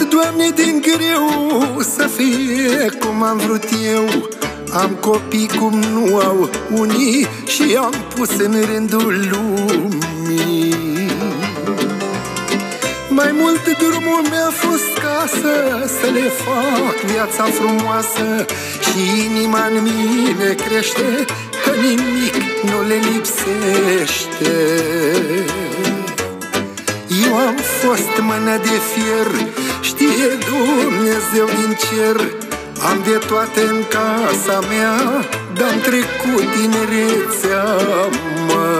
Doamne, din greu să fie cum am vrut eu. Am copii cum nu au unii Și am pus în rândul lumii. Mai mult drumul mi-a fost casă Să le fac viața frumoasă Și inima în mine crește Că nimic nu le lipsește. Eu am fost mână de fier Știe Dumnezeu din cer Am de toate în casa mea Dar-am trecut tinerețea, mă.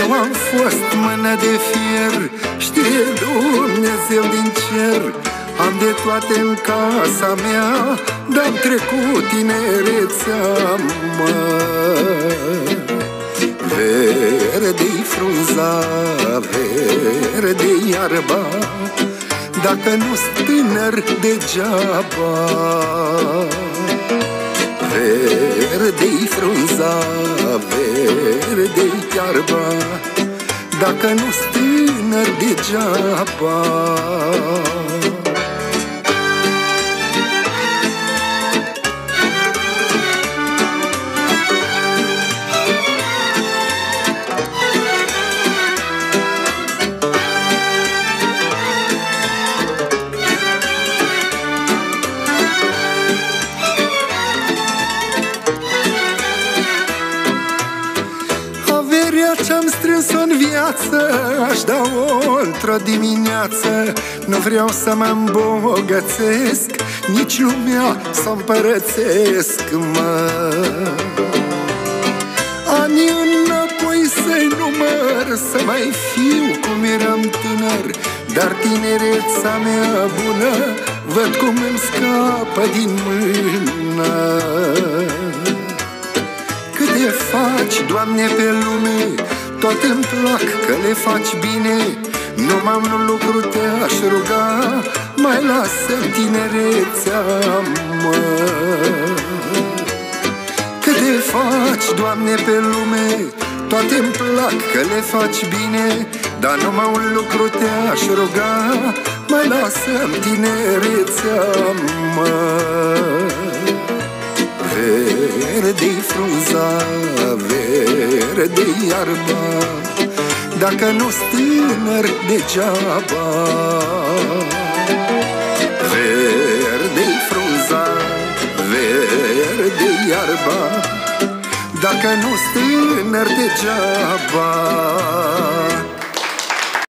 Eu am fost mână de fier Știe Dumnezeu din cer Am de toate în casa mea Dar-am trecut tinerețea, mă Verde-i frunza, verde iarba. Dacă nu-s tânăr degeaba Verde-i frunza, verde iarba. Dacă nu-s tânăr degeaba ce-am strâns-o în viață Aș da-o într-o dimineață. Nu vreau să mă îmbogățesc Nici lumea să împărățesc, mă. Ani înapoi să-i număr Să mai fiu cum eram tânăr. Dar tinereța mea bună Văd cum îmi scapă din mână. Câte faci, Doamne, pe lume toate îmi plac că le faci bine. Numai un lucru te-aș ruga Mai lasă tinerețea, mă. Că te faci, Doamne, pe lume Toate îmi plac că le faci bine. Dar numai un lucru te-aș ruga Mai lasă tinerețea, mă verde iarba Dacă nu-s tânăr degeaba. Verde-i frunza, verde iarba. Dacă nu-s tânăr degeaba